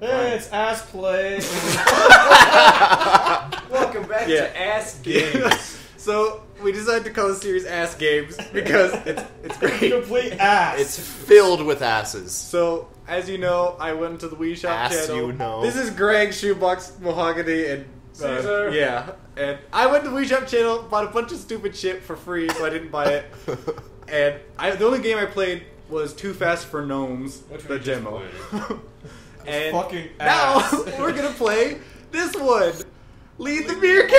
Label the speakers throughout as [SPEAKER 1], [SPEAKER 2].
[SPEAKER 1] Hey, it's ass play.
[SPEAKER 2] Welcome back
[SPEAKER 3] Yeah.
[SPEAKER 2] to Ass Games.
[SPEAKER 3] so we decided to call the series Ass Games because it's it's great.
[SPEAKER 1] Complete ass.
[SPEAKER 4] It's filled with asses.
[SPEAKER 3] So as you know, I went to the Wii Shop
[SPEAKER 4] As
[SPEAKER 3] channel.
[SPEAKER 4] you know.
[SPEAKER 3] This is Greg Shoebox Mahogany and uh,
[SPEAKER 2] Caesar.
[SPEAKER 3] yeah, and I went to the Wii Shop channel, bought a bunch of stupid shit for free, so I didn't buy it. and I, the only game I played was Too Fast for Gnomes,
[SPEAKER 2] Which
[SPEAKER 3] the
[SPEAKER 2] we just
[SPEAKER 3] demo. And
[SPEAKER 1] fucking
[SPEAKER 3] now we're gonna play this one. Lead the meerkat.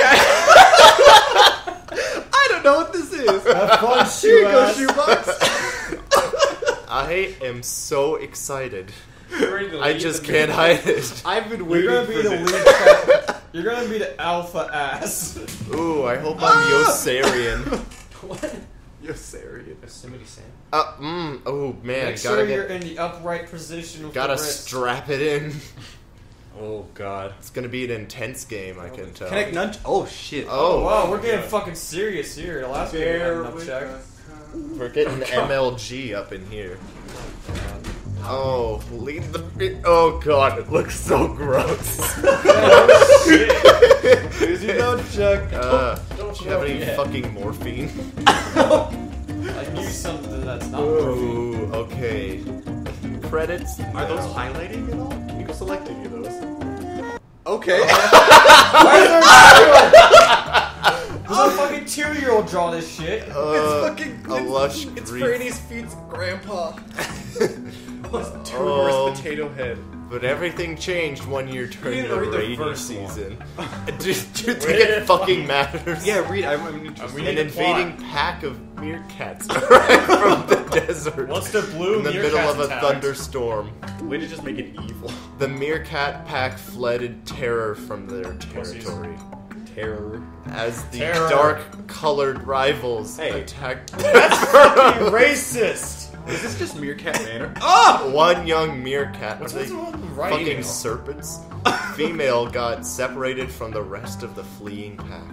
[SPEAKER 3] I don't know what this is.
[SPEAKER 1] Have fun,
[SPEAKER 3] Here you go, shoebox.
[SPEAKER 4] I am so excited.
[SPEAKER 2] You ready to
[SPEAKER 4] I just can't hide it.
[SPEAKER 3] I've been
[SPEAKER 1] You're
[SPEAKER 3] waiting
[SPEAKER 1] gonna
[SPEAKER 3] for
[SPEAKER 1] be the
[SPEAKER 3] this.
[SPEAKER 1] lead. cat. You're gonna be the alpha ass.
[SPEAKER 4] Ooh, I hope I'm
[SPEAKER 3] Ah!
[SPEAKER 4] Yossarian.
[SPEAKER 2] What?
[SPEAKER 3] Yossarian.
[SPEAKER 2] Yosemite Sam.
[SPEAKER 4] Uh, mm, oh man,
[SPEAKER 1] Make
[SPEAKER 4] gotta
[SPEAKER 1] sure
[SPEAKER 4] get,
[SPEAKER 1] you're in the upright position.
[SPEAKER 4] Gotta
[SPEAKER 1] the
[SPEAKER 4] strap it in.
[SPEAKER 3] Oh god.
[SPEAKER 4] It's gonna be an intense game, I can tell.
[SPEAKER 3] Connect nunch. Oh shit.
[SPEAKER 4] Oh,
[SPEAKER 1] Wow, we're getting fucking serious here. The last game we had
[SPEAKER 3] Bear
[SPEAKER 1] enough
[SPEAKER 3] with
[SPEAKER 1] check.
[SPEAKER 3] us.
[SPEAKER 4] we're getting MLG up in here. Oh, lead the. Oh god, it looks so gross.
[SPEAKER 3] Here's your nunchuck.
[SPEAKER 4] Uh,
[SPEAKER 2] Don't
[SPEAKER 4] do you have any
[SPEAKER 2] yet.
[SPEAKER 4] fucking morphine?
[SPEAKER 1] I knew something that's not morphine.
[SPEAKER 4] Ooh, okay. Credits.
[SPEAKER 3] Are those
[SPEAKER 4] No.
[SPEAKER 3] highlighting at all? Can you go select any of those? Okay.
[SPEAKER 1] Why is there a two-year-old? There's a fucking two-year-old draw this shit.
[SPEAKER 4] Uh,
[SPEAKER 3] it's fucking
[SPEAKER 4] a lush
[SPEAKER 3] It's
[SPEAKER 4] grief.
[SPEAKER 3] Franny's feet's grandpa. Two
[SPEAKER 4] Oh.
[SPEAKER 3] horse potato head.
[SPEAKER 4] But everything changed one year during
[SPEAKER 2] You
[SPEAKER 4] the
[SPEAKER 2] read the
[SPEAKER 4] rainy
[SPEAKER 2] first
[SPEAKER 4] season. do, do you think it fucking matters?
[SPEAKER 3] Yeah, read. I'm, I'm interested.
[SPEAKER 1] we
[SPEAKER 4] An
[SPEAKER 1] need a plot.
[SPEAKER 4] invading pack of meerkats arrived from the desert
[SPEAKER 1] Once the blue
[SPEAKER 4] in the middle of a
[SPEAKER 1] attacked.
[SPEAKER 4] thunderstorm.
[SPEAKER 3] Way to just make it evil.
[SPEAKER 4] The meerkat pack fled in terror from their territory
[SPEAKER 3] Terror.
[SPEAKER 4] as the
[SPEAKER 1] Terror.
[SPEAKER 4] dark-colored rivals
[SPEAKER 3] Hey.
[SPEAKER 4] attacked.
[SPEAKER 1] That's fucking racist.
[SPEAKER 3] Is this just Meerkat Manor?
[SPEAKER 4] One young meerkat.
[SPEAKER 1] What's
[SPEAKER 4] are
[SPEAKER 1] what's
[SPEAKER 4] they
[SPEAKER 1] wrong with right
[SPEAKER 4] fucking
[SPEAKER 1] now?
[SPEAKER 4] serpents? Female got separated from the rest of the fleeing pack.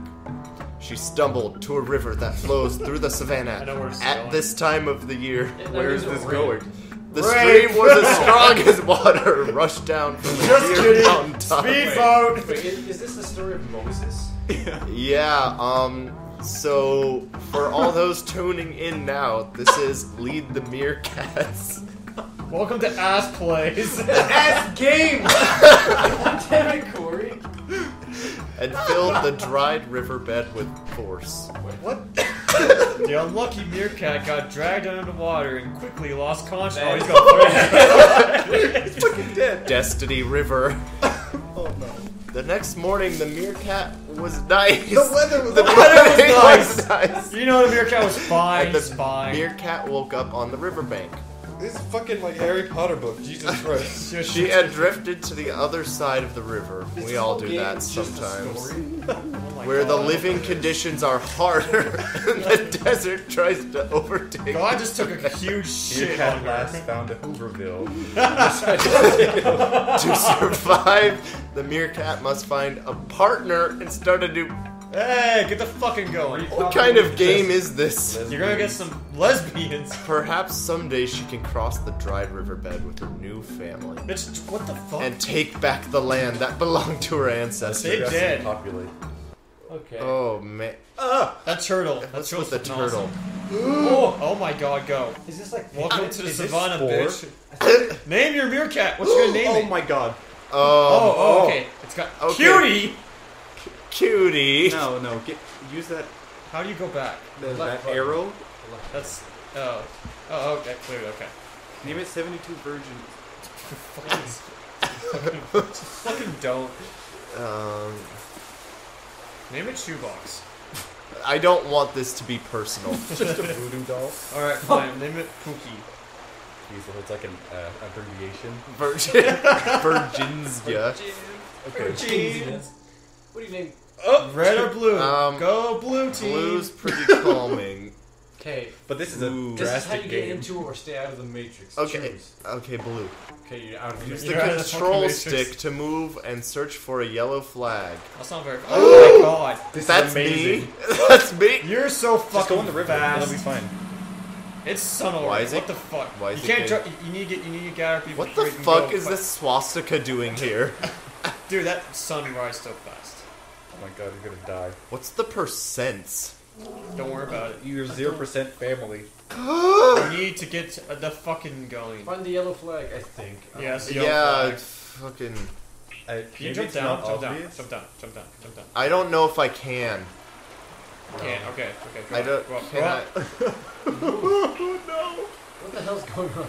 [SPEAKER 4] She stumbled to a river that flows through the
[SPEAKER 1] I
[SPEAKER 4] savannah
[SPEAKER 1] know where
[SPEAKER 4] at
[SPEAKER 1] going.
[SPEAKER 4] this time of the year.
[SPEAKER 3] Where is this going?
[SPEAKER 4] The
[SPEAKER 1] Rape.
[SPEAKER 4] stream was as strong as water rushed down from the
[SPEAKER 1] Just
[SPEAKER 4] near
[SPEAKER 1] kidding.
[SPEAKER 4] mountaintop.
[SPEAKER 1] Speedboat.
[SPEAKER 2] Wait, is, is this the story of Moses?
[SPEAKER 4] Yeah. Yeah, um, so for all those tuning in now, this is Lead the Meerkats.
[SPEAKER 1] Welcome to ass plays.
[SPEAKER 2] Ass Games! Damn it, Corey.
[SPEAKER 4] and filled the dried riverbed with force.
[SPEAKER 3] What?
[SPEAKER 1] the unlucky meerkat got dragged under the water and quickly lost consciousness.
[SPEAKER 2] That-
[SPEAKER 1] Oh, he's got
[SPEAKER 3] It's fucking dead.
[SPEAKER 4] Destiny River.
[SPEAKER 3] Oh no.
[SPEAKER 4] The next morning, the meerkat was nice.
[SPEAKER 3] The weather was
[SPEAKER 4] The
[SPEAKER 1] weather was
[SPEAKER 4] was nice.
[SPEAKER 1] You know the meerkat was fine.
[SPEAKER 4] And the
[SPEAKER 1] fine.
[SPEAKER 4] meerkat woke up on the riverbank.
[SPEAKER 3] This is fucking like Harry Potter book. Jesus Christ.
[SPEAKER 4] She had drifted to the other side of the river.
[SPEAKER 2] Is
[SPEAKER 4] We all do
[SPEAKER 2] game
[SPEAKER 4] that sometimes.
[SPEAKER 2] story?
[SPEAKER 1] Oh
[SPEAKER 4] Where the living conditions are harder and the desert tries to overtake.
[SPEAKER 1] God just took a huge shit on
[SPEAKER 3] Meerkat last
[SPEAKER 1] her.
[SPEAKER 3] found at Hooverville.
[SPEAKER 4] to survive, the meerkat must find a partner and start a new.
[SPEAKER 1] Hey, get the fucking going.
[SPEAKER 4] What kind of game is this?
[SPEAKER 1] You're gonna get some lesbians.
[SPEAKER 4] Perhaps someday she can cross the dried riverbed with her new family
[SPEAKER 1] Bitch, what the fuck?
[SPEAKER 4] and take back the land that belonged to her ancestors.
[SPEAKER 1] they
[SPEAKER 4] ancestors.
[SPEAKER 1] did.
[SPEAKER 3] Populate.
[SPEAKER 2] Okay.
[SPEAKER 4] Oh man, Ah,
[SPEAKER 1] That turtle. That
[SPEAKER 4] what's
[SPEAKER 1] turtle's
[SPEAKER 4] with the
[SPEAKER 1] fucking
[SPEAKER 4] turtle?
[SPEAKER 1] Oh, oh my god, go.
[SPEAKER 2] Is this like
[SPEAKER 1] Welcome to the
[SPEAKER 3] is this
[SPEAKER 1] savannah,
[SPEAKER 3] spore?
[SPEAKER 1] bitch. Name your meerkat. What's your name
[SPEAKER 3] Oh
[SPEAKER 1] it?
[SPEAKER 3] my god.
[SPEAKER 4] Um,
[SPEAKER 1] Oh, oh, okay. It's got
[SPEAKER 4] Okay.
[SPEAKER 1] cutie.
[SPEAKER 4] Cutie.
[SPEAKER 3] No, no. Get use that
[SPEAKER 1] How do you go back?
[SPEAKER 3] the,
[SPEAKER 2] Left
[SPEAKER 3] that
[SPEAKER 2] button.
[SPEAKER 3] arrow.
[SPEAKER 1] That's oh, oh, okay, clear. Okay.
[SPEAKER 3] Name it 72 Virgins.
[SPEAKER 1] fucking, fucking don't.
[SPEAKER 4] Um,
[SPEAKER 1] Name it shoebox.
[SPEAKER 4] I don't want this to be personal.
[SPEAKER 3] Just a voodoo doll.
[SPEAKER 1] All right, fine. Name it Pookie.
[SPEAKER 3] Jeez, so it's like an uh, abbreviation.
[SPEAKER 4] Virgin, virgins, yeah.
[SPEAKER 3] Okay.
[SPEAKER 2] Jeez. What do you name?
[SPEAKER 1] Red or blue?
[SPEAKER 4] Um,
[SPEAKER 1] Go blue team.
[SPEAKER 4] Blue's pretty calming.
[SPEAKER 2] Okay.
[SPEAKER 3] But this is a
[SPEAKER 4] Ooh.
[SPEAKER 2] This is how
[SPEAKER 3] drastic
[SPEAKER 2] you get
[SPEAKER 3] game.
[SPEAKER 2] into or stay out of the Matrix.
[SPEAKER 4] Okay,
[SPEAKER 2] Choose.
[SPEAKER 4] okay, blue.
[SPEAKER 2] Okay, you're out of
[SPEAKER 4] Use
[SPEAKER 2] the
[SPEAKER 4] the
[SPEAKER 1] You're out of the fucking
[SPEAKER 4] control
[SPEAKER 1] matrix.
[SPEAKER 4] stick to move and search for a yellow flag.
[SPEAKER 1] That's not very. Oh my god.
[SPEAKER 3] This
[SPEAKER 4] That's
[SPEAKER 3] is amazing.
[SPEAKER 4] me. That's me.
[SPEAKER 1] You're so
[SPEAKER 3] Just
[SPEAKER 1] fucking
[SPEAKER 3] go in the river.
[SPEAKER 1] fast.
[SPEAKER 3] It'll be fine.
[SPEAKER 1] It's sun already.
[SPEAKER 4] Why is
[SPEAKER 1] what
[SPEAKER 4] it-
[SPEAKER 1] the fuck?
[SPEAKER 4] why is
[SPEAKER 1] you
[SPEAKER 4] it
[SPEAKER 1] can't.
[SPEAKER 4] good?
[SPEAKER 1] Dr- you need to get. You need to gather people.
[SPEAKER 4] What the
[SPEAKER 1] before you can
[SPEAKER 4] fuck
[SPEAKER 1] go
[SPEAKER 4] is
[SPEAKER 1] fuck-
[SPEAKER 4] this swastika doing here?
[SPEAKER 1] Dude, that sun rise so fast.
[SPEAKER 3] Oh my god, you're gonna die.
[SPEAKER 4] What's the percents?
[SPEAKER 1] Don't worry about it.
[SPEAKER 3] You're zero percent family.
[SPEAKER 1] You need to get uh, the fucking going.
[SPEAKER 2] Find the yellow flag, I think.
[SPEAKER 1] Yes. Yellow
[SPEAKER 4] Yeah,
[SPEAKER 1] flag.
[SPEAKER 4] it's fucking.
[SPEAKER 3] I,
[SPEAKER 1] Can you
[SPEAKER 3] maybe
[SPEAKER 1] jump
[SPEAKER 3] it's
[SPEAKER 1] down?
[SPEAKER 3] not
[SPEAKER 1] Jump down.
[SPEAKER 3] obvious.
[SPEAKER 1] Jump down. Jump down. Jump down.
[SPEAKER 4] I don't know if I can.
[SPEAKER 1] Can't. Okay. Okay. Go
[SPEAKER 4] I
[SPEAKER 1] up,
[SPEAKER 4] don't.
[SPEAKER 1] Go up, go
[SPEAKER 4] Can
[SPEAKER 1] up.
[SPEAKER 4] I?
[SPEAKER 2] What the hell's going on?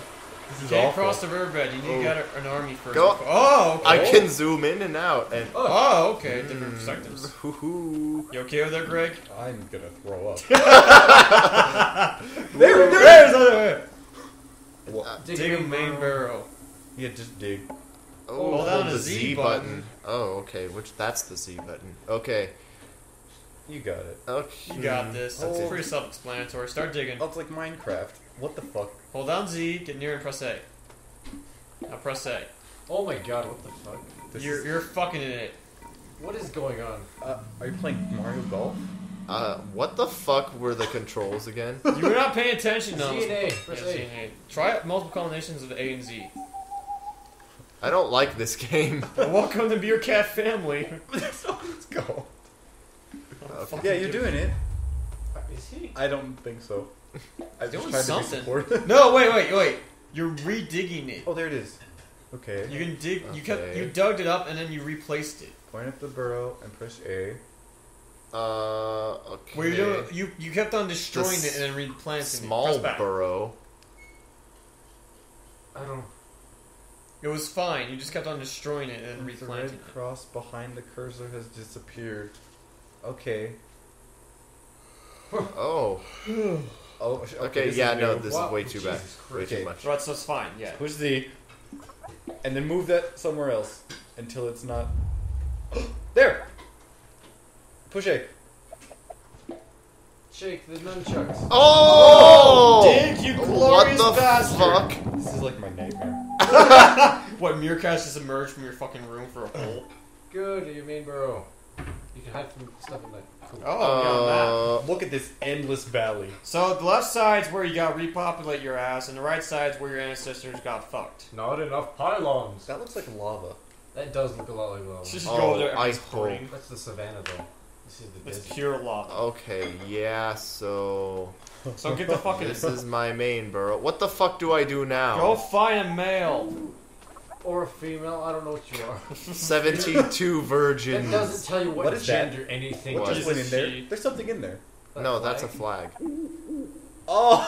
[SPEAKER 3] This is
[SPEAKER 1] Can't
[SPEAKER 3] awful.
[SPEAKER 1] cross the riverbed. You need
[SPEAKER 4] Oh.
[SPEAKER 1] to gather an army first.
[SPEAKER 4] Go-
[SPEAKER 1] Oh. Okay.
[SPEAKER 4] I can zoom in and out and.
[SPEAKER 1] Oh. Okay. Different
[SPEAKER 4] Mm,
[SPEAKER 1] perspectives.
[SPEAKER 4] hoo-hoo.
[SPEAKER 1] You okay over there, Greg?
[SPEAKER 3] I'm gonna throw up.
[SPEAKER 1] There, there's other
[SPEAKER 3] What?
[SPEAKER 1] Dig a main barrel.
[SPEAKER 3] Yeah, just dig.
[SPEAKER 4] Oh,
[SPEAKER 1] Hold down
[SPEAKER 4] the
[SPEAKER 1] the
[SPEAKER 4] Z,
[SPEAKER 1] Z
[SPEAKER 4] button.
[SPEAKER 1] button.
[SPEAKER 4] Oh, okay. Which that's the Z button. Okay.
[SPEAKER 3] You got it.
[SPEAKER 4] Okay.
[SPEAKER 1] You got this. That's
[SPEAKER 3] Oh.
[SPEAKER 1] pretty self-explanatory. Start digging.
[SPEAKER 3] Oh, it's like Minecraft. What the fuck?
[SPEAKER 1] Hold down Z. Get near and press A. Now press A.
[SPEAKER 2] Oh my god, what the fuck?
[SPEAKER 3] This
[SPEAKER 1] You're
[SPEAKER 3] is,
[SPEAKER 1] you're fucking in it.
[SPEAKER 2] What is going on?
[SPEAKER 3] uh, are you playing Mario Golf?
[SPEAKER 4] Uh, what the fuck were the controls again?
[SPEAKER 1] You were not paying attention, though.
[SPEAKER 2] Z and A.
[SPEAKER 1] Yeah,
[SPEAKER 2] Press
[SPEAKER 1] Z
[SPEAKER 2] A.
[SPEAKER 1] and A. Try multiple combinations of A and Z.
[SPEAKER 4] I don't like this game.
[SPEAKER 1] Welcome to Beer Cat family.
[SPEAKER 3] Let's go.
[SPEAKER 1] Fuck
[SPEAKER 3] Yeah,
[SPEAKER 1] you
[SPEAKER 3] you're doing it.
[SPEAKER 2] Is he?
[SPEAKER 3] I don't think so. I was
[SPEAKER 1] Doing
[SPEAKER 3] just trying
[SPEAKER 1] something.
[SPEAKER 3] to.
[SPEAKER 1] No, wait, wait, wait. You're redigging it.
[SPEAKER 3] oh, there it is. Okay.
[SPEAKER 1] You can dig. You kept.
[SPEAKER 4] Okay.
[SPEAKER 1] You dug it up and then you replaced it.
[SPEAKER 3] Point at the burrow and press A.
[SPEAKER 4] Uh, okay.
[SPEAKER 1] Where you do, you you kept on destroying
[SPEAKER 4] The
[SPEAKER 1] it and then replanting
[SPEAKER 4] Small
[SPEAKER 1] it. Press back.
[SPEAKER 4] burrow.
[SPEAKER 2] I don't.
[SPEAKER 1] It was fine. You just kept on destroying it and then
[SPEAKER 3] The
[SPEAKER 1] replanting
[SPEAKER 3] red
[SPEAKER 1] it.
[SPEAKER 3] cross behind the cursor has disappeared. Okay.
[SPEAKER 4] Oh.
[SPEAKER 3] Oh, sh-
[SPEAKER 4] Okay, yeah, no,
[SPEAKER 3] new.
[SPEAKER 4] this
[SPEAKER 2] Wow,
[SPEAKER 4] is way too bad.
[SPEAKER 2] Jesus
[SPEAKER 4] Way
[SPEAKER 2] Christ.
[SPEAKER 4] too
[SPEAKER 3] Okay.
[SPEAKER 4] much.
[SPEAKER 1] Right, so it's fine. Yeah.
[SPEAKER 3] Push Z, and then move that somewhere else until it's not. there. Push A.
[SPEAKER 2] Shake the nunchucks.
[SPEAKER 4] Oh!
[SPEAKER 1] oh Dig, you glorious What
[SPEAKER 4] the
[SPEAKER 1] bastard!
[SPEAKER 4] fuck?
[SPEAKER 3] This is like my nightmare.
[SPEAKER 1] What Meerkat just emerged from your fucking room for a hole?
[SPEAKER 2] Good, your main burrow. You can hide from stuff in that. Cool.
[SPEAKER 1] Oh.
[SPEAKER 4] Uh,
[SPEAKER 3] Look at this endless valley.
[SPEAKER 1] So the left side's where you got repopulate your ass, and the right side's where your ancestors got fucked.
[SPEAKER 2] Not enough pylons.
[SPEAKER 3] That looks like lava.
[SPEAKER 2] That does look a lot like lava.
[SPEAKER 1] Just
[SPEAKER 4] Oh,
[SPEAKER 1] go over there
[SPEAKER 4] I
[SPEAKER 1] every spring.
[SPEAKER 2] That's the savannah, though. This is the
[SPEAKER 1] It's
[SPEAKER 2] desert.
[SPEAKER 1] pure lava.
[SPEAKER 4] okay, yeah, so.
[SPEAKER 1] So get the fucking.
[SPEAKER 4] This is my main burrow. What the fuck do I do now?
[SPEAKER 1] Go find a male.
[SPEAKER 2] Or a female, I don't know what you are.
[SPEAKER 4] 72
[SPEAKER 2] That
[SPEAKER 4] virgins.
[SPEAKER 2] doesn't tell you what,
[SPEAKER 3] What is that?
[SPEAKER 2] gender anything
[SPEAKER 4] What?
[SPEAKER 3] What
[SPEAKER 2] is.
[SPEAKER 3] just went in there? There's something in there.
[SPEAKER 4] No, that's a flag.
[SPEAKER 3] Oh!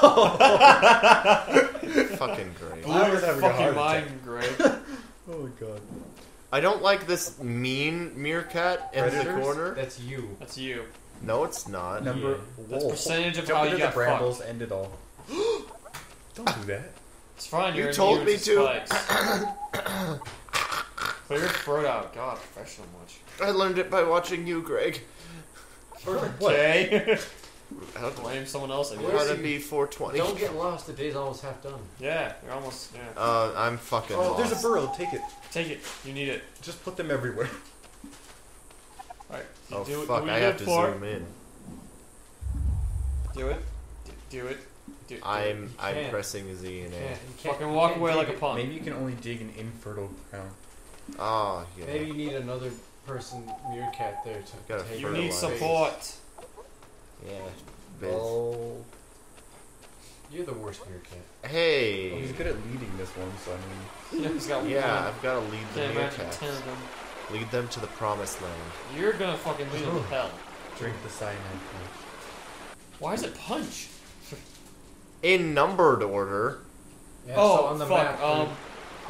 [SPEAKER 4] Fucking great.
[SPEAKER 1] Blew
[SPEAKER 3] I
[SPEAKER 1] your
[SPEAKER 3] having a
[SPEAKER 1] fucking
[SPEAKER 3] heart
[SPEAKER 1] mind,
[SPEAKER 3] attack.
[SPEAKER 1] Greg.
[SPEAKER 3] oh my god.
[SPEAKER 4] I don't like this mean meerkat in the
[SPEAKER 3] Predators?
[SPEAKER 4] corner.
[SPEAKER 2] That's you.
[SPEAKER 1] That's you.
[SPEAKER 4] No, it's not.
[SPEAKER 3] Number.
[SPEAKER 1] That's
[SPEAKER 3] Whoa.
[SPEAKER 1] percentage of
[SPEAKER 3] Jump
[SPEAKER 1] how
[SPEAKER 3] into
[SPEAKER 1] you
[SPEAKER 3] the
[SPEAKER 1] got
[SPEAKER 3] brambles,
[SPEAKER 1] fucked.
[SPEAKER 3] end it all. don't do that.
[SPEAKER 1] It's fine.
[SPEAKER 4] You told me to.
[SPEAKER 1] spikes. Clear your throat out. God, professional much.
[SPEAKER 4] I learned it by watching you, Greg.
[SPEAKER 3] What?
[SPEAKER 1] Okay.
[SPEAKER 4] How to,
[SPEAKER 1] Blame someone else. I
[SPEAKER 4] how
[SPEAKER 1] guess.
[SPEAKER 4] to be 420.
[SPEAKER 2] Don't get lost, the day's almost half done.
[SPEAKER 1] Yeah, you're almost. Yeah.
[SPEAKER 4] Uh, I'm fucking
[SPEAKER 3] Oh,
[SPEAKER 4] lost.
[SPEAKER 3] there's a burrow. Take it.
[SPEAKER 1] Take it. You need it.
[SPEAKER 3] Just put them everywhere.
[SPEAKER 1] Alright.
[SPEAKER 4] Oh
[SPEAKER 1] do,
[SPEAKER 4] fuck!
[SPEAKER 1] do we
[SPEAKER 4] I
[SPEAKER 1] do
[SPEAKER 4] have
[SPEAKER 1] it
[SPEAKER 4] to
[SPEAKER 1] for?
[SPEAKER 4] zoom in.
[SPEAKER 1] Do it. Do, do it. Do, do
[SPEAKER 4] I'm
[SPEAKER 2] You
[SPEAKER 4] I'm
[SPEAKER 2] can't.
[SPEAKER 4] pressing Z and A.
[SPEAKER 2] you can't-
[SPEAKER 1] Fucking walk away
[SPEAKER 2] dig
[SPEAKER 1] like a punk.
[SPEAKER 3] Maybe you can only dig an infertile ground.
[SPEAKER 4] Oh ah, yeah.
[SPEAKER 2] Maybe you need another person, meerkat, there to
[SPEAKER 4] Gotta
[SPEAKER 2] take
[SPEAKER 1] You
[SPEAKER 4] fertilize.
[SPEAKER 1] need support.
[SPEAKER 4] Yeah. Biz.
[SPEAKER 3] Oh.
[SPEAKER 2] You're the worst meerkat.
[SPEAKER 4] Hey he's
[SPEAKER 3] good at leading this one, so I mean.
[SPEAKER 1] Yeah, he's got
[SPEAKER 4] Yeah,
[SPEAKER 1] one.
[SPEAKER 4] I've got to lead the
[SPEAKER 1] Can't
[SPEAKER 4] meerkats.
[SPEAKER 1] them.
[SPEAKER 4] Lead them to the promised land.
[SPEAKER 1] You're gonna fucking lead them to hell.
[SPEAKER 3] Drink the cyanide punch.
[SPEAKER 1] Why is it punch?
[SPEAKER 4] In numbered order.
[SPEAKER 2] Yeah,
[SPEAKER 1] oh,
[SPEAKER 2] so on the
[SPEAKER 1] fuck.
[SPEAKER 2] map.
[SPEAKER 1] um,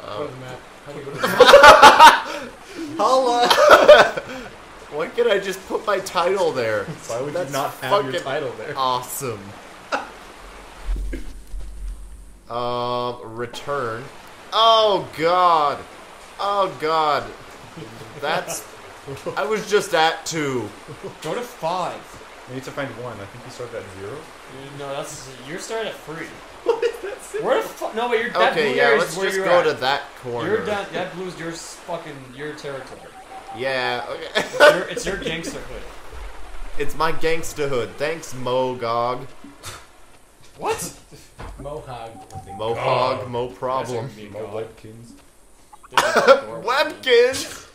[SPEAKER 2] go
[SPEAKER 4] Uh,
[SPEAKER 2] the map. How do you go to the
[SPEAKER 3] Holla!
[SPEAKER 4] why can't I just put my title there?
[SPEAKER 3] Why would
[SPEAKER 4] That's
[SPEAKER 3] you not have your title there?
[SPEAKER 4] Awesome. um, return. Oh god. Oh god. That's. I was just at two.
[SPEAKER 1] go to five.
[SPEAKER 3] We need to find one. I think you started at zero.
[SPEAKER 1] No, that's you're starting at three. Where the fuck? No, but you're that
[SPEAKER 4] Okay,
[SPEAKER 1] blue
[SPEAKER 4] yeah, let's just go
[SPEAKER 1] at.
[SPEAKER 4] to that corner.
[SPEAKER 1] You're down. That blue's your fucking your territory.
[SPEAKER 4] Yeah, okay.
[SPEAKER 1] It's your, it's your gangsterhood.
[SPEAKER 4] it's my gangsterhood. Thanks, Mogog.
[SPEAKER 1] What?
[SPEAKER 2] Mohawk.
[SPEAKER 4] Mohawk, mo problem.
[SPEAKER 3] Mo Webkinz.
[SPEAKER 4] Webkinz!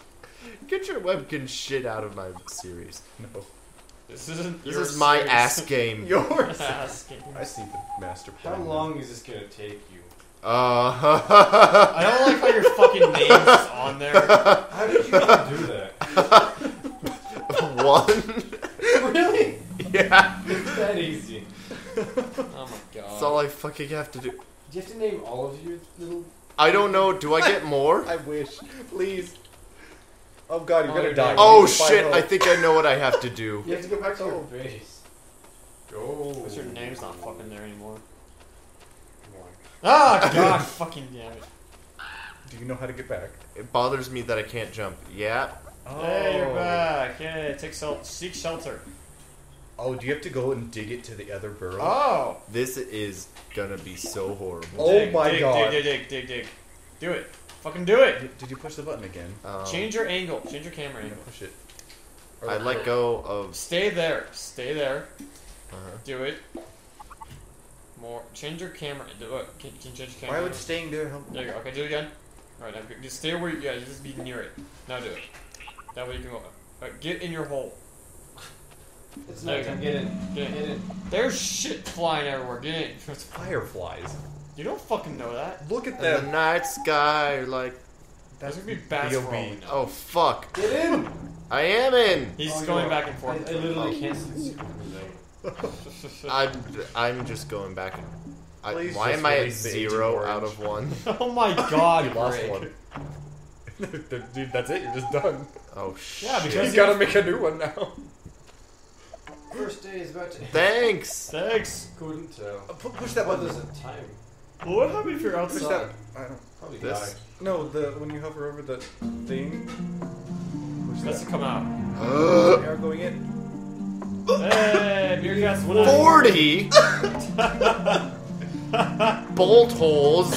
[SPEAKER 4] Get your Webkinz shit out of my series.
[SPEAKER 3] No.
[SPEAKER 1] This isn't.
[SPEAKER 4] This
[SPEAKER 1] your
[SPEAKER 4] is my
[SPEAKER 1] series.
[SPEAKER 4] ass game.
[SPEAKER 3] Yours.
[SPEAKER 1] Asking.
[SPEAKER 3] I see the master
[SPEAKER 2] How long is this gonna take you?
[SPEAKER 4] Uh,
[SPEAKER 1] I don't like how your fucking name is on there.
[SPEAKER 2] How did you even do that?
[SPEAKER 4] one.
[SPEAKER 2] really?
[SPEAKER 4] yeah.
[SPEAKER 2] It's that easy.
[SPEAKER 1] Oh my god.
[SPEAKER 4] That's all I fucking have to do.
[SPEAKER 2] Do you have to name all of your little?
[SPEAKER 4] I don't know. Do I get more?
[SPEAKER 3] I wish. Please. Oh god, you're
[SPEAKER 2] Oh,
[SPEAKER 3] gonna die.
[SPEAKER 4] Oh
[SPEAKER 3] You need to find
[SPEAKER 4] shit!
[SPEAKER 3] help.
[SPEAKER 4] I think I know what I have to do.
[SPEAKER 2] You have to go back to your
[SPEAKER 3] Oh.
[SPEAKER 2] base. Go.
[SPEAKER 1] Because your name's not fucking there anymore.
[SPEAKER 2] Come.
[SPEAKER 1] Ah, god, fucking damn it.
[SPEAKER 3] Do you know how to get back?
[SPEAKER 4] It bothers me that I can't jump. Yeah. Oh.
[SPEAKER 1] Hey, you're back. Hey, take sel- seek shelter.
[SPEAKER 3] Oh, do you have to go and dig it to the other burrow?
[SPEAKER 1] Oh.
[SPEAKER 4] This is gonna be so horrible.
[SPEAKER 3] Oh
[SPEAKER 1] dig,
[SPEAKER 3] my
[SPEAKER 1] dig,
[SPEAKER 3] God.
[SPEAKER 1] Dig, dig, dig, dig, dig. Do it. Fucking do it.
[SPEAKER 3] Did- Did you push the button again?
[SPEAKER 4] Um,
[SPEAKER 1] Change your angle. Change your camera angle.
[SPEAKER 3] push it. Or
[SPEAKER 4] I let go of.
[SPEAKER 1] Stay there. Stay there.
[SPEAKER 4] Uh-huh.
[SPEAKER 1] Do it. More. Change your camera. Do it. Can, can you change your camera?
[SPEAKER 3] Why would staying there help?
[SPEAKER 1] There you go. Okay, do it again. Alright, now go- just stay where you. Yeah, just be near it. Now do it. That way you can go. Alright, get in your hole.
[SPEAKER 2] It's
[SPEAKER 1] There you
[SPEAKER 2] nighttime. Get in.
[SPEAKER 1] Get in.
[SPEAKER 2] Get in.
[SPEAKER 1] There's shit flying everywhere. Get in.
[SPEAKER 3] It's Fireflies.
[SPEAKER 1] You don't fucking know that.
[SPEAKER 3] Look at that.
[SPEAKER 4] the night sky, like,
[SPEAKER 1] That's gonna be
[SPEAKER 3] bad
[SPEAKER 1] for all we know.
[SPEAKER 4] oh fuck,
[SPEAKER 2] Get in.
[SPEAKER 4] I am in.
[SPEAKER 1] He's
[SPEAKER 2] Oh,
[SPEAKER 1] going
[SPEAKER 2] you're-
[SPEAKER 1] back and forth.
[SPEAKER 2] I literally oh, can't see the screen.
[SPEAKER 4] I'm, I'm just going back. I,
[SPEAKER 3] Please
[SPEAKER 4] why
[SPEAKER 3] just
[SPEAKER 4] am I at
[SPEAKER 3] release the agent
[SPEAKER 4] zero
[SPEAKER 3] orange.
[SPEAKER 4] out of one?
[SPEAKER 1] oh my god,
[SPEAKER 3] You lost
[SPEAKER 1] Greg.
[SPEAKER 3] one. Dude, that's it. You're just done.
[SPEAKER 4] Oh shit.
[SPEAKER 1] Yeah, because-
[SPEAKER 3] You gotta make a new one now.
[SPEAKER 2] First day is about to.
[SPEAKER 4] Thanks.
[SPEAKER 1] Thanks.
[SPEAKER 2] Couldn't tell.
[SPEAKER 3] Uh, pu- push that
[SPEAKER 2] What
[SPEAKER 3] button.
[SPEAKER 2] is it? Time.
[SPEAKER 1] Well, what happened if you're
[SPEAKER 3] Push
[SPEAKER 1] outside?
[SPEAKER 3] that. I don't.
[SPEAKER 2] Probably
[SPEAKER 4] This?
[SPEAKER 2] die.
[SPEAKER 3] No, the when you hover over the thing. Push
[SPEAKER 1] Let's
[SPEAKER 3] that.
[SPEAKER 1] come out.
[SPEAKER 4] Uh,
[SPEAKER 3] Air going in.
[SPEAKER 1] Hey, Meerkats, what up?
[SPEAKER 4] Forty bolt holes.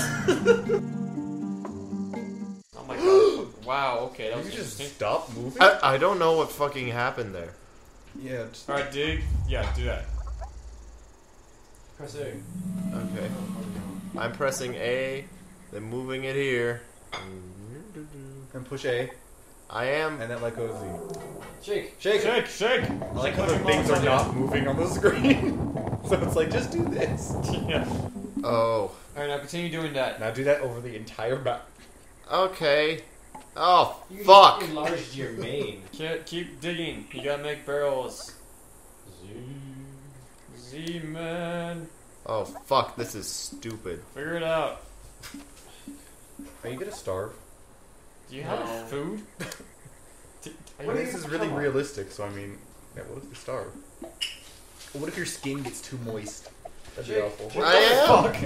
[SPEAKER 1] Oh my god. Wow, okay, that
[SPEAKER 3] You
[SPEAKER 1] was
[SPEAKER 3] just
[SPEAKER 1] interesting.
[SPEAKER 3] stop moving.
[SPEAKER 4] I, I don't know what fucking happened there.
[SPEAKER 3] yeah. Just,
[SPEAKER 1] Alright, dig. Yeah, do that.
[SPEAKER 2] Press A.
[SPEAKER 4] Okay. I'm pressing A, then moving it here.
[SPEAKER 3] and push A,
[SPEAKER 4] I am.
[SPEAKER 3] and then let go of Z.
[SPEAKER 2] Shake.
[SPEAKER 3] Shake.
[SPEAKER 1] Shake, shake!
[SPEAKER 3] I like how the things are not moving on the screen. so it's like, just do this.
[SPEAKER 1] yeah.
[SPEAKER 4] Oh.
[SPEAKER 1] Alright, now continue doing that.
[SPEAKER 3] Now do that over the entire map.
[SPEAKER 4] Okay. Oh
[SPEAKER 2] You
[SPEAKER 4] fuck.
[SPEAKER 2] just enlarged your main.
[SPEAKER 1] Keep, keep digging. You gotta make barrels.
[SPEAKER 2] Z.
[SPEAKER 1] Z, man.
[SPEAKER 4] Oh fuck. This is stupid.
[SPEAKER 1] Figure it out.
[SPEAKER 3] Are you gonna starve?
[SPEAKER 1] Do you have food? D- are
[SPEAKER 3] I
[SPEAKER 1] you-
[SPEAKER 3] this is really
[SPEAKER 2] come on.
[SPEAKER 3] realistic, so I mean, yeah, what if you starve? What if your skin gets too moist? That'd be
[SPEAKER 2] Jake,
[SPEAKER 3] awful.
[SPEAKER 2] what
[SPEAKER 4] I am.
[SPEAKER 1] Fuck.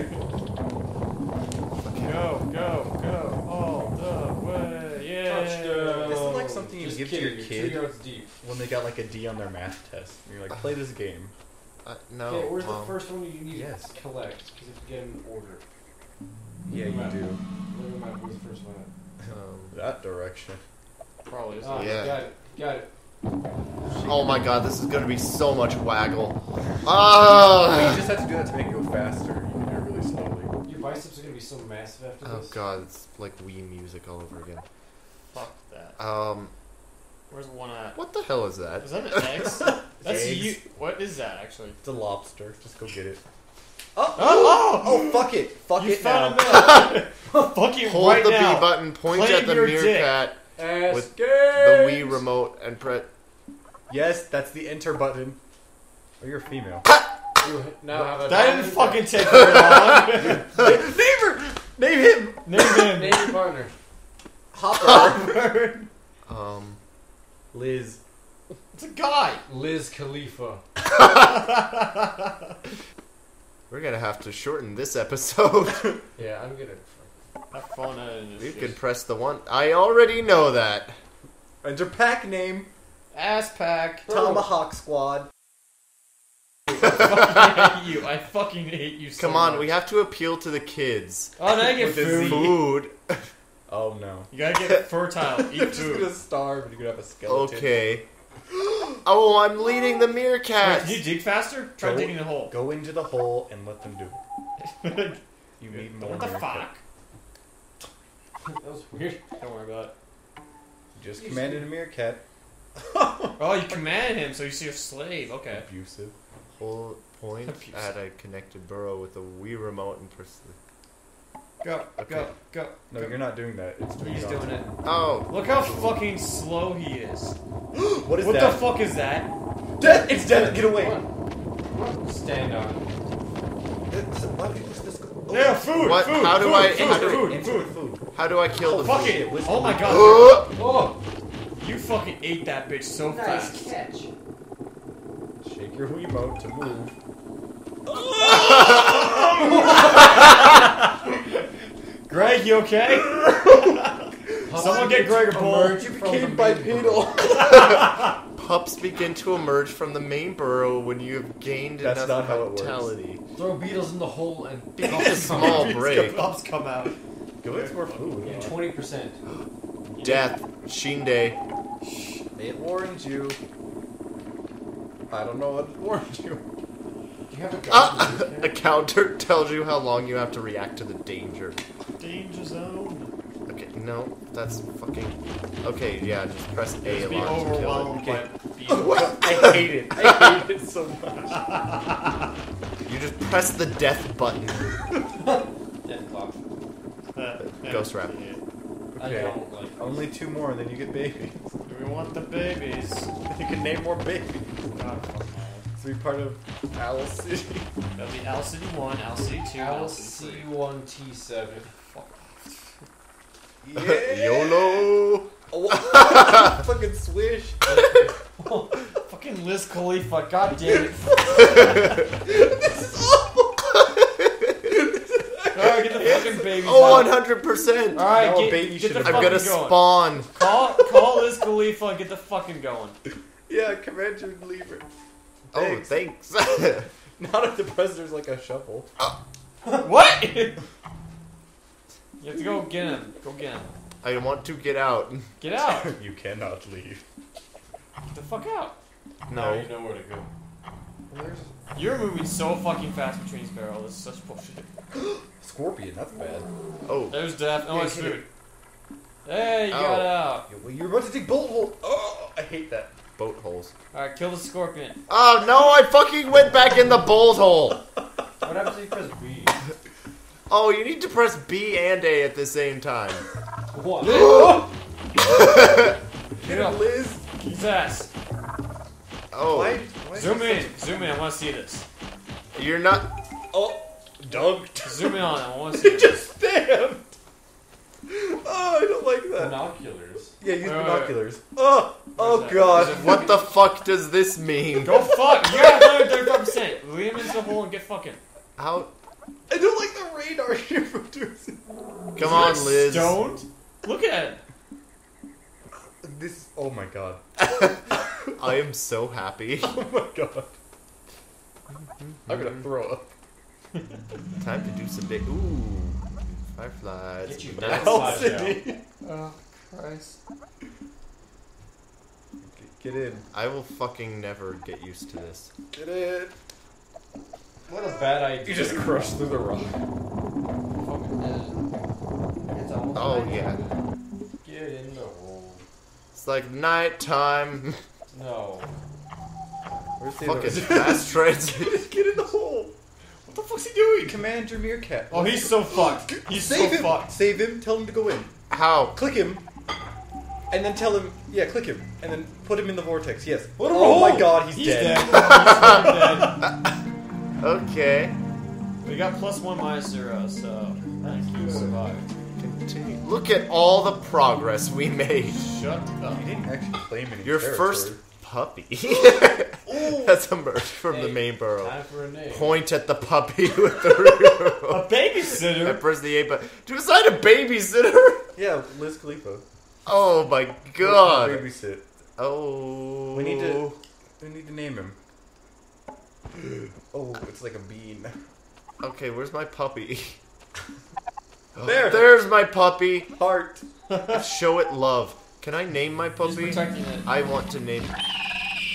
[SPEAKER 1] Go, go, go. All the way. Yeah.
[SPEAKER 2] Touchdown.
[SPEAKER 3] This is like something you
[SPEAKER 2] Just
[SPEAKER 3] give to
[SPEAKER 2] kidding,
[SPEAKER 3] your
[SPEAKER 2] you're
[SPEAKER 3] kid
[SPEAKER 2] Two yards deep.
[SPEAKER 3] when they got like a D on their math test. And you're like, play this game.
[SPEAKER 4] Uh, no.
[SPEAKER 2] okay, where's
[SPEAKER 4] Mom.
[SPEAKER 2] the first one you need
[SPEAKER 3] Yes.
[SPEAKER 2] to collect? Because if you get in order.
[SPEAKER 3] Yeah, you do.
[SPEAKER 2] Look at my where's the first one at?
[SPEAKER 4] Um,
[SPEAKER 3] That direction.
[SPEAKER 1] Probably.
[SPEAKER 2] Oh,
[SPEAKER 4] Yeah.
[SPEAKER 2] got it. Got it.
[SPEAKER 4] oh my god. This is gonna be so much waggle.
[SPEAKER 3] But you just have to do that to make it go faster. You can do it really slowly.
[SPEAKER 2] Your biceps are gonna be so massive after
[SPEAKER 4] Oh
[SPEAKER 2] this.
[SPEAKER 4] Oh god. It's like Wii music all over again.
[SPEAKER 1] Fuck that.
[SPEAKER 4] Um.
[SPEAKER 1] Where's the one at?
[SPEAKER 4] What the hell is that?
[SPEAKER 1] Is that an X? That's
[SPEAKER 3] Eggs.
[SPEAKER 1] you. What is that actually?
[SPEAKER 3] It's a lobster. Just go get it.
[SPEAKER 1] Oh! Oh!
[SPEAKER 3] Oh, fuck it. Fuck
[SPEAKER 1] you
[SPEAKER 3] it
[SPEAKER 1] found
[SPEAKER 3] now.
[SPEAKER 1] it. Fuck it
[SPEAKER 4] Hold
[SPEAKER 1] right
[SPEAKER 4] the
[SPEAKER 1] now.
[SPEAKER 4] B button, point
[SPEAKER 1] Claim
[SPEAKER 4] at the
[SPEAKER 1] your dick.
[SPEAKER 4] meerkat
[SPEAKER 2] Ass
[SPEAKER 4] with the Wii remote, and press.
[SPEAKER 3] Yes, that's the enter button. Oh, you're a female.
[SPEAKER 2] You now have a
[SPEAKER 1] That didn't
[SPEAKER 2] diamond-
[SPEAKER 1] fucking take very long.
[SPEAKER 3] Neighbor! Name him!
[SPEAKER 1] Name him.
[SPEAKER 2] Name your partner.
[SPEAKER 3] Hopper.
[SPEAKER 4] Um.
[SPEAKER 3] Liz.
[SPEAKER 1] It's a guy.
[SPEAKER 2] Liz Khalifa.
[SPEAKER 4] We're gonna have to shorten this episode.
[SPEAKER 2] Yeah, I'm gonna.
[SPEAKER 1] Have fun uh, editing
[SPEAKER 4] you
[SPEAKER 1] this
[SPEAKER 4] can press the one. I already know that.
[SPEAKER 3] Enter pack name.
[SPEAKER 1] Ass pack.
[SPEAKER 3] Tomahawk Squad.
[SPEAKER 1] I fucking hate you. I fucking hate you so
[SPEAKER 4] Come on,
[SPEAKER 1] much.
[SPEAKER 4] we have to appeal to the kids.
[SPEAKER 1] Oh, now you get
[SPEAKER 3] With a
[SPEAKER 1] food.
[SPEAKER 3] Z.
[SPEAKER 4] Food.
[SPEAKER 3] Oh no.
[SPEAKER 1] You gotta get fertile.
[SPEAKER 3] You're
[SPEAKER 1] Eat
[SPEAKER 3] just gonna starve and you're gonna have a skeleton.
[SPEAKER 4] Okay. Oh, I'm leading the
[SPEAKER 1] Wait, can you dig faster? Try
[SPEAKER 3] Go-
[SPEAKER 1] digging the hole.
[SPEAKER 3] Go into the hole and let them do it.
[SPEAKER 1] what
[SPEAKER 3] You need
[SPEAKER 1] the
[SPEAKER 3] more.
[SPEAKER 1] fuck?
[SPEAKER 2] That was weird.
[SPEAKER 1] Don't worry about it.
[SPEAKER 3] You just commanded a meerkat.
[SPEAKER 1] Oh, you commanded him, so you see a slave. Okay.
[SPEAKER 3] Abusive.
[SPEAKER 4] Whole point
[SPEAKER 1] Abuse.
[SPEAKER 4] at a connected burrow with a Wii remote and press the.
[SPEAKER 1] Go,
[SPEAKER 4] Okay.
[SPEAKER 1] go, go.
[SPEAKER 3] No,
[SPEAKER 1] go.
[SPEAKER 3] you're not doing that. It's doing
[SPEAKER 1] He's
[SPEAKER 3] it
[SPEAKER 1] doing it.
[SPEAKER 4] Oh,
[SPEAKER 1] Look how fucking slow he is.
[SPEAKER 3] What is
[SPEAKER 1] what
[SPEAKER 3] that?
[SPEAKER 1] What the fuck is that?
[SPEAKER 3] Death! It's death! Get away!
[SPEAKER 2] Stand on.
[SPEAKER 3] Why would you push this? Oh,
[SPEAKER 1] Yeah, food,
[SPEAKER 4] What?
[SPEAKER 1] food,
[SPEAKER 4] How do
[SPEAKER 1] food,
[SPEAKER 4] I-
[SPEAKER 1] food,
[SPEAKER 4] how do-
[SPEAKER 1] food,
[SPEAKER 3] Insert
[SPEAKER 1] food.
[SPEAKER 3] food.
[SPEAKER 4] how do I kill oh, the?
[SPEAKER 1] Fuck
[SPEAKER 3] Shit,
[SPEAKER 1] it. Oh my god.
[SPEAKER 2] Oh,
[SPEAKER 1] You fucking ate that bitch so
[SPEAKER 2] nice
[SPEAKER 1] fast.
[SPEAKER 2] catch.
[SPEAKER 3] Shake your Wiimote to move.
[SPEAKER 1] Greg, you okay? Someone get Greg a bowl.
[SPEAKER 2] Emerge from the main
[SPEAKER 3] bipedal.
[SPEAKER 4] Pups begin to emerge from the main burrow when you have gained
[SPEAKER 3] That's
[SPEAKER 4] enough
[SPEAKER 3] not how it works.
[SPEAKER 4] vitality.
[SPEAKER 2] Throw beetles in the hole and
[SPEAKER 4] Take a small break.
[SPEAKER 1] Pups come out.
[SPEAKER 3] Give it more food.
[SPEAKER 2] Twenty percent.
[SPEAKER 4] Death, Shinde.
[SPEAKER 3] It warns you. I don't know what it warned you.
[SPEAKER 2] Do you have a gun?
[SPEAKER 4] A counter tells you how long you have to react to the danger.
[SPEAKER 1] Danger zone.
[SPEAKER 4] Okay, no, that's fucking. Okay, yeah, just press A
[SPEAKER 1] Just be
[SPEAKER 4] alarm to kill it.
[SPEAKER 1] overwhelmed
[SPEAKER 3] Okay.
[SPEAKER 1] by beetles.
[SPEAKER 3] I hate it. I hate it so much.
[SPEAKER 4] You just press the death button.
[SPEAKER 2] Death clock.
[SPEAKER 4] Ghost wrap.
[SPEAKER 1] Yeah.
[SPEAKER 2] I
[SPEAKER 3] Okay.
[SPEAKER 2] don't like.
[SPEAKER 3] Only two more, and then you get babies.
[SPEAKER 1] Do we want the babies?
[SPEAKER 3] You can name more babies.
[SPEAKER 1] God, fuck no.
[SPEAKER 3] To be part of Owl City.
[SPEAKER 1] That'll be Al City 1, Al City 2, Al City 3.
[SPEAKER 2] LC1T7.
[SPEAKER 4] YOLO!
[SPEAKER 3] Oh, fucking swish.
[SPEAKER 1] Fucking Liz Khalifa, god damn it. Alright, get the fucking babies
[SPEAKER 4] Oh,
[SPEAKER 1] out.
[SPEAKER 4] 100%!
[SPEAKER 1] Alright,
[SPEAKER 3] Now a
[SPEAKER 1] get,
[SPEAKER 3] baby
[SPEAKER 1] get the
[SPEAKER 3] have-
[SPEAKER 1] fucking
[SPEAKER 4] I'm gonna
[SPEAKER 1] going.
[SPEAKER 4] spawn.
[SPEAKER 1] Call, call Liz Khalifa and get the fucking going.
[SPEAKER 3] Yeah, command your lever.
[SPEAKER 4] Oh,
[SPEAKER 3] Thanks.
[SPEAKER 4] thanks.
[SPEAKER 3] Not if the predator's like a shovel. Uh.
[SPEAKER 1] what? you have to go get him. Go get him.
[SPEAKER 4] I want to get out.
[SPEAKER 1] Get out.
[SPEAKER 3] you cannot leave.
[SPEAKER 1] Get the fuck out.
[SPEAKER 4] No.
[SPEAKER 2] you know where to go.
[SPEAKER 3] Where's
[SPEAKER 1] You're moving so fucking fast between these barrels. This is such bullshit.
[SPEAKER 3] Scorpion? That's bad.
[SPEAKER 4] Oh,
[SPEAKER 1] There's death. Oh,
[SPEAKER 3] Yeah,
[SPEAKER 1] it's
[SPEAKER 3] hit
[SPEAKER 1] food. Hey, you
[SPEAKER 4] Oh.
[SPEAKER 1] got out.
[SPEAKER 3] Yeah, well, you're about to take bullet hole. Oh, I hate that.
[SPEAKER 4] Boat holes.
[SPEAKER 1] Alright, kill the scorpion.
[SPEAKER 4] Oh no, I fucking went back in the bolt hole!
[SPEAKER 2] What happens if you press B?
[SPEAKER 4] Oh, you need to press B and A at the same time.
[SPEAKER 2] What?
[SPEAKER 1] Get up.
[SPEAKER 3] Liz.
[SPEAKER 1] Kick his ass.
[SPEAKER 4] Oh,
[SPEAKER 3] Why? why
[SPEAKER 1] Zoom
[SPEAKER 3] is
[SPEAKER 1] in. Zoom in. I want to see this.
[SPEAKER 4] you're not.
[SPEAKER 3] Oh, dunked.
[SPEAKER 1] Zoom in on it. I want to see
[SPEAKER 3] He
[SPEAKER 1] this.
[SPEAKER 3] just stabbed. Oh, I don't like that.
[SPEAKER 2] Binoculars.
[SPEAKER 3] Yeah, use
[SPEAKER 1] Wait, wait,
[SPEAKER 3] binoculars. Oh, oh
[SPEAKER 1] that?
[SPEAKER 3] god.
[SPEAKER 4] What the fuck does this mean?
[SPEAKER 1] Go fuck. You got 135%. Lead him into the hole and get fucking.
[SPEAKER 4] How?
[SPEAKER 3] I don't like the radar you're producing.
[SPEAKER 4] Come on, Liz.
[SPEAKER 1] Stoned? Look at it.
[SPEAKER 3] This. Oh my god.
[SPEAKER 4] I am so happy.
[SPEAKER 3] Oh my god. I'm gonna mm-hmm. throw up.
[SPEAKER 4] Time to do some big. Ooh, fireflies.
[SPEAKER 2] Get you
[SPEAKER 4] Nice.
[SPEAKER 2] down.
[SPEAKER 3] Owl
[SPEAKER 2] Slide
[SPEAKER 3] City.
[SPEAKER 1] Christ.
[SPEAKER 3] Get in.
[SPEAKER 4] I will fucking never get used to this.
[SPEAKER 3] Get in.
[SPEAKER 2] What a bad idea.
[SPEAKER 3] You just crushed through the rock.
[SPEAKER 2] Fucking dead. It's almost
[SPEAKER 4] Oh
[SPEAKER 2] night.
[SPEAKER 4] yeah,
[SPEAKER 2] Get in the hole.
[SPEAKER 4] it's like nighttime.
[SPEAKER 2] No.
[SPEAKER 3] Where's the
[SPEAKER 4] fucking
[SPEAKER 3] other?
[SPEAKER 4] fast transit.
[SPEAKER 3] Get in the hole.
[SPEAKER 1] What the fuck's he doing?
[SPEAKER 3] Command your meerkat.
[SPEAKER 1] Oh, he's so fucked. He's
[SPEAKER 3] Save
[SPEAKER 1] so
[SPEAKER 3] him.
[SPEAKER 1] fucked.
[SPEAKER 3] Save him. Tell him to go in.
[SPEAKER 4] How?
[SPEAKER 3] Click him. And then tell him. Yeah, click him. And then put him in the vortex. Yes.
[SPEAKER 1] Put him
[SPEAKER 3] oh
[SPEAKER 1] in.
[SPEAKER 3] my god, he's,
[SPEAKER 1] He's
[SPEAKER 3] dead.
[SPEAKER 1] dead. He's dead.
[SPEAKER 4] Okay.
[SPEAKER 1] We got plus one minus zero, so thank you. Survived.
[SPEAKER 4] Continue. Look at all the progress we made.
[SPEAKER 1] Shut up.
[SPEAKER 3] You didn't actually claim any
[SPEAKER 4] Your
[SPEAKER 3] territory.
[SPEAKER 4] first puppy has emerged from the
[SPEAKER 2] Hey,
[SPEAKER 4] main burrow.
[SPEAKER 2] Time for a name.
[SPEAKER 4] Point at the puppy with the remote.
[SPEAKER 1] A
[SPEAKER 4] I
[SPEAKER 1] babysitter.
[SPEAKER 4] press the A button. To decide a babysitter?
[SPEAKER 3] Yeah, Liz Khalifa.
[SPEAKER 4] Oh my god.
[SPEAKER 3] Babysit.
[SPEAKER 4] Oh.
[SPEAKER 3] We need to- We need to name him. Oh, it's like a bean.
[SPEAKER 4] Okay, where's my puppy?
[SPEAKER 3] Oh, there.
[SPEAKER 4] There's my puppy.
[SPEAKER 3] Heart.
[SPEAKER 4] Show it love. Can I name my
[SPEAKER 1] He's
[SPEAKER 4] puppy?
[SPEAKER 1] protecting it.
[SPEAKER 4] I want to name.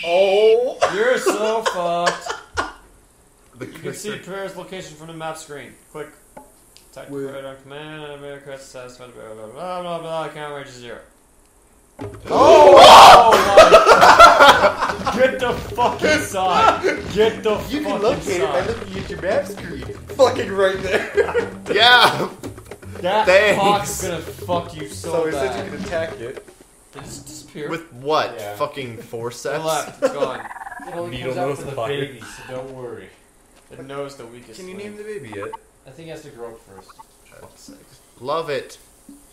[SPEAKER 3] Oh.
[SPEAKER 1] You're so fucked.
[SPEAKER 4] The
[SPEAKER 1] You can see
[SPEAKER 4] cursor.
[SPEAKER 1] Location from the map screen. Click. Type
[SPEAKER 3] Where?
[SPEAKER 1] Pereira on command, America satisfied, blah, blah, blah, blah, blah, count is zero. Oh! oh my- Get the fucking side! Get the
[SPEAKER 3] You can locate it by looking at your map screen. Fucking right there.
[SPEAKER 4] Yeah.
[SPEAKER 1] That
[SPEAKER 4] Thanks.
[SPEAKER 1] hawk's gonna fuck you so,
[SPEAKER 3] So he
[SPEAKER 1] bad.
[SPEAKER 3] said you can attack it.
[SPEAKER 1] Did it just disappear?
[SPEAKER 4] With what?
[SPEAKER 2] Yeah.
[SPEAKER 4] Fucking forceps?
[SPEAKER 1] left, it's gone.
[SPEAKER 2] It only
[SPEAKER 3] Needle
[SPEAKER 2] comes out
[SPEAKER 3] nose
[SPEAKER 2] for the
[SPEAKER 3] fire.
[SPEAKER 2] baby, so don't worry.
[SPEAKER 1] It knows the weakest
[SPEAKER 3] Can you
[SPEAKER 1] link.
[SPEAKER 3] name the baby yet?
[SPEAKER 2] I think it has to grow up first.
[SPEAKER 3] Fuck's sake.
[SPEAKER 4] Love it.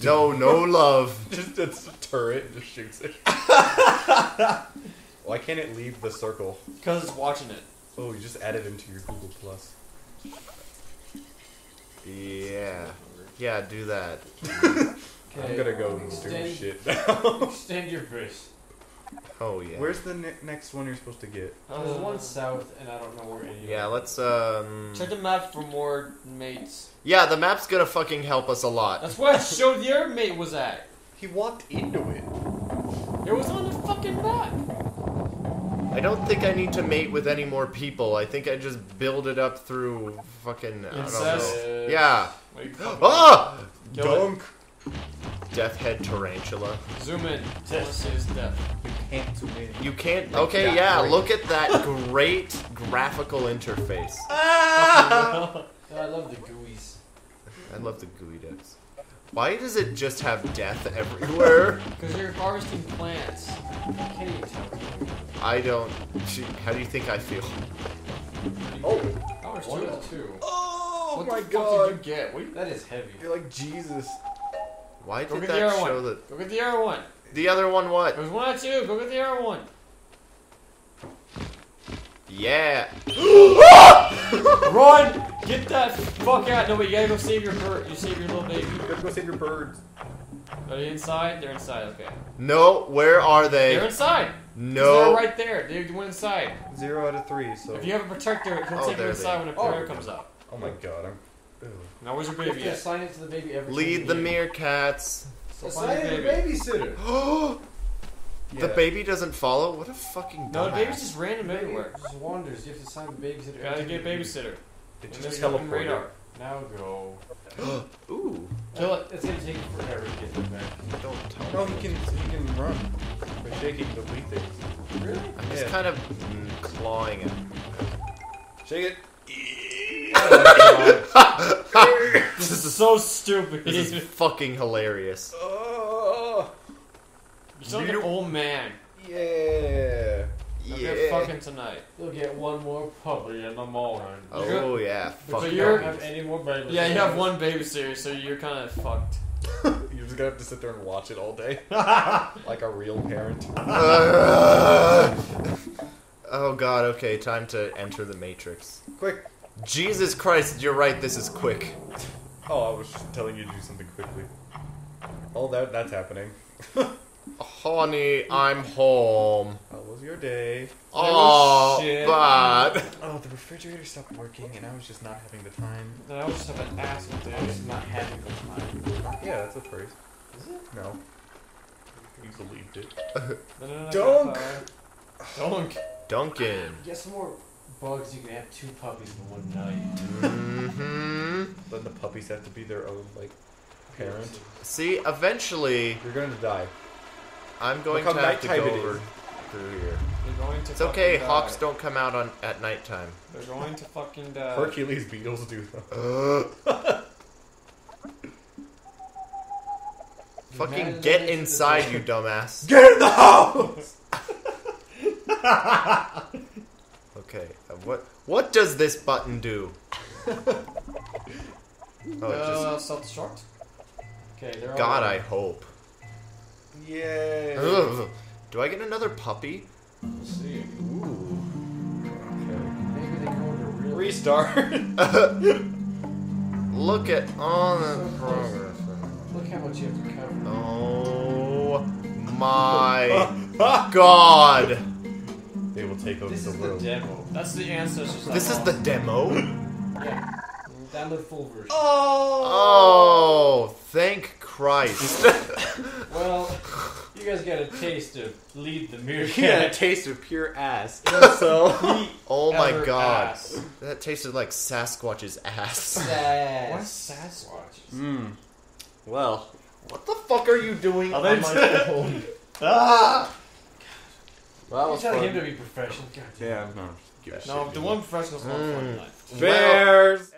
[SPEAKER 4] No, no love.
[SPEAKER 3] Just it's a turret and just shoots it. Why can't it leave the circle?
[SPEAKER 1] Because it's watching it.
[SPEAKER 3] Oh, you just added into your Google Plus.
[SPEAKER 4] Yeah. Yeah, do that.
[SPEAKER 3] I'm gonna go do
[SPEAKER 2] extend,
[SPEAKER 3] shit now.
[SPEAKER 2] Extend your bridge.
[SPEAKER 4] Oh, yeah.
[SPEAKER 3] Where's the ne- next one you're supposed to get?
[SPEAKER 2] There's
[SPEAKER 1] Uh,
[SPEAKER 2] one south, and I don't know where any.
[SPEAKER 4] Yeah, let's, um...
[SPEAKER 1] Check the map for more mates.
[SPEAKER 4] Yeah, the map's gonna fucking help us a lot.
[SPEAKER 1] That's where I showed the other mate was at.
[SPEAKER 3] He walked into it.
[SPEAKER 1] It was on the fucking map.
[SPEAKER 4] I don't think I need to mate with any more people. I think I just build it up through fucking... I don't
[SPEAKER 1] Incest?
[SPEAKER 4] know. Yeah.
[SPEAKER 1] Wait, fucking-
[SPEAKER 4] Ah!
[SPEAKER 1] Kill it.
[SPEAKER 3] Dunk.
[SPEAKER 4] Death head tarantula.
[SPEAKER 1] Zoom in. I want to see his death.
[SPEAKER 3] You can't zoom in.
[SPEAKER 4] You can't... Okay,
[SPEAKER 3] Yeah,
[SPEAKER 4] yeah,
[SPEAKER 3] great.
[SPEAKER 4] look at that great graphical interface.
[SPEAKER 3] Ah!
[SPEAKER 2] I love the gooeys.
[SPEAKER 4] I love the GUI decks. Why does it just have death everywhere?
[SPEAKER 1] Because you're harvesting plants.
[SPEAKER 2] I can't even tell.
[SPEAKER 4] I don't... How do you think I feel?
[SPEAKER 3] Oh.
[SPEAKER 1] Oh, there's two.
[SPEAKER 2] of the two.
[SPEAKER 3] Oh
[SPEAKER 1] what
[SPEAKER 3] my
[SPEAKER 1] the fuck
[SPEAKER 3] god.
[SPEAKER 1] did you get? What?
[SPEAKER 2] That is heavy.
[SPEAKER 3] You're like Jesus.
[SPEAKER 4] Why
[SPEAKER 1] Go
[SPEAKER 4] did
[SPEAKER 1] get the
[SPEAKER 4] that
[SPEAKER 1] other
[SPEAKER 4] show
[SPEAKER 1] one.
[SPEAKER 4] the...
[SPEAKER 1] Go get the other one.
[SPEAKER 4] The other one what?
[SPEAKER 1] There's one or two. Go get the other one.
[SPEAKER 4] Yeah.
[SPEAKER 1] Run! Get that fuck out. No, but you gotta go save your bird. You save your little baby.
[SPEAKER 3] You gotta go save your birds.
[SPEAKER 1] Are they inside? They're inside. Okay.
[SPEAKER 4] No, where are they?
[SPEAKER 1] They're
[SPEAKER 4] they?
[SPEAKER 1] inside. They're
[SPEAKER 4] No.
[SPEAKER 1] right there. They went inside.
[SPEAKER 3] Zero out of three, so.
[SPEAKER 1] If you have a protector, he'll
[SPEAKER 4] Oh,
[SPEAKER 1] take you
[SPEAKER 4] there
[SPEAKER 1] inside
[SPEAKER 4] they-
[SPEAKER 1] when a
[SPEAKER 3] Oh.
[SPEAKER 1] prayer comes up.
[SPEAKER 3] Oh my god, I'm. Ew.
[SPEAKER 1] Now where's your
[SPEAKER 2] You have to
[SPEAKER 1] at?
[SPEAKER 2] assign it to the baby every
[SPEAKER 4] Lead
[SPEAKER 2] time
[SPEAKER 4] the
[SPEAKER 2] you
[SPEAKER 4] meerkats.
[SPEAKER 1] So find your baby.
[SPEAKER 2] babysitter.
[SPEAKER 4] Oh, the
[SPEAKER 3] Yeah.
[SPEAKER 4] baby doesn't follow? What a fucking
[SPEAKER 1] No, the
[SPEAKER 4] dumbass.
[SPEAKER 1] baby's just random
[SPEAKER 2] Baby
[SPEAKER 1] everywhere.
[SPEAKER 2] just wanders. You have to assign the babysitter.
[SPEAKER 1] Gotta
[SPEAKER 2] every
[SPEAKER 1] get
[SPEAKER 2] time
[SPEAKER 1] babysitter.
[SPEAKER 3] It
[SPEAKER 1] And
[SPEAKER 3] just
[SPEAKER 1] there's fucking
[SPEAKER 3] teleported.
[SPEAKER 1] radar.
[SPEAKER 2] Now go.
[SPEAKER 4] Ooh,
[SPEAKER 1] Kill it.
[SPEAKER 2] It's gonna take you forever to get them back.
[SPEAKER 4] don't tell
[SPEAKER 3] No,
[SPEAKER 4] me.
[SPEAKER 3] he can he can run by shaking the wee things.
[SPEAKER 2] Really?
[SPEAKER 4] I'm just
[SPEAKER 3] Yeah.
[SPEAKER 4] kind of mm, clawing it.
[SPEAKER 3] Shake it.
[SPEAKER 1] This is so stupid.
[SPEAKER 4] This is fucking hilarious.
[SPEAKER 3] Oh,
[SPEAKER 1] sound like an old man.
[SPEAKER 3] yeah.
[SPEAKER 1] I'll
[SPEAKER 4] Yeah.
[SPEAKER 1] get fucking tonight.
[SPEAKER 2] You'll get one more puppy in the morning.
[SPEAKER 4] Oh yeah,
[SPEAKER 2] But
[SPEAKER 4] fuck
[SPEAKER 2] you
[SPEAKER 1] you're-
[SPEAKER 2] don't have any more babies.
[SPEAKER 1] Yeah, you have one baby babysitter, so you're kind of fucked.
[SPEAKER 3] You're just gonna have to sit there and watch it all day, like a real parent.
[SPEAKER 4] Uh, oh god, okay, time to enter the matrix.
[SPEAKER 3] Quick.
[SPEAKER 4] Jesus Christ, you're right, this is quick.
[SPEAKER 3] Oh, I was just telling you to do something quickly. Oh, that that's happening.
[SPEAKER 4] Honey, I'm home.
[SPEAKER 3] How was your day?
[SPEAKER 4] Oh,
[SPEAKER 1] shit.
[SPEAKER 4] but
[SPEAKER 3] Oh, the refrigerator stopped working, and I was just not having the time.
[SPEAKER 1] Then I was just have an ass with
[SPEAKER 2] I'm just not having the time.
[SPEAKER 3] Yeah, that's a phrase.
[SPEAKER 2] Is it?
[SPEAKER 3] No. You believed it.
[SPEAKER 1] Dunk! Dunk!
[SPEAKER 4] Duncan.
[SPEAKER 2] Get some more bugs. You can have two puppies in one night.
[SPEAKER 4] hmm
[SPEAKER 3] Then the puppies have to be their own, like, parent.
[SPEAKER 4] See, eventually,
[SPEAKER 3] You're gonna die.
[SPEAKER 4] I'm going
[SPEAKER 3] Look
[SPEAKER 4] to
[SPEAKER 3] how
[SPEAKER 4] have to go
[SPEAKER 3] nighttime it
[SPEAKER 4] over
[SPEAKER 3] is.
[SPEAKER 4] through here.
[SPEAKER 1] They're going to
[SPEAKER 4] It's okay,
[SPEAKER 1] fucking
[SPEAKER 4] hawks don't come out on at nighttime.
[SPEAKER 1] They're going to fucking die.
[SPEAKER 3] Hercules beetles do though.
[SPEAKER 4] Fucking
[SPEAKER 2] Imagine
[SPEAKER 4] get
[SPEAKER 2] that into
[SPEAKER 4] inside,
[SPEAKER 2] door.
[SPEAKER 4] you dumbass.
[SPEAKER 3] Get in the house!
[SPEAKER 4] Okay, uh, what what does this button do? oh, it
[SPEAKER 1] Uh, self-destruct?
[SPEAKER 2] Okay, they're
[SPEAKER 4] just,
[SPEAKER 2] all.
[SPEAKER 4] God, I hope.
[SPEAKER 3] Yay!
[SPEAKER 4] Ugh. Do I get another puppy?
[SPEAKER 2] We'll see.
[SPEAKER 3] Ooh.
[SPEAKER 2] Maybe they go to real.
[SPEAKER 3] Restart.
[SPEAKER 4] Look at all the progress.
[SPEAKER 2] Look how much you have to cover.
[SPEAKER 4] Oh my god!
[SPEAKER 3] they will take over
[SPEAKER 2] This
[SPEAKER 3] the
[SPEAKER 2] is the
[SPEAKER 3] world.
[SPEAKER 1] That's the ancestors.
[SPEAKER 4] This is the demo?
[SPEAKER 2] Yeah. Download full version.
[SPEAKER 4] Oh, thank Christ.
[SPEAKER 2] Well, you you guys got a taste of lead the meerkat.
[SPEAKER 3] You got a taste of pure ass. So
[SPEAKER 4] Oh my god.
[SPEAKER 2] ass.
[SPEAKER 4] That tasted like Sasquatch's ass.
[SPEAKER 2] Sass.
[SPEAKER 1] What's Sasquatch?
[SPEAKER 3] Hmm. Well,
[SPEAKER 4] What the fuck are you doing
[SPEAKER 3] Oh,
[SPEAKER 4] on my phone? ah!
[SPEAKER 3] well,
[SPEAKER 2] You're
[SPEAKER 3] it's
[SPEAKER 2] telling
[SPEAKER 3] fun.
[SPEAKER 2] him to be professional. God damn.
[SPEAKER 3] Yeah, no. Give a
[SPEAKER 1] No,
[SPEAKER 3] shit,
[SPEAKER 1] the one professional song
[SPEAKER 4] Mm.
[SPEAKER 1] Fortnite.
[SPEAKER 3] Bears.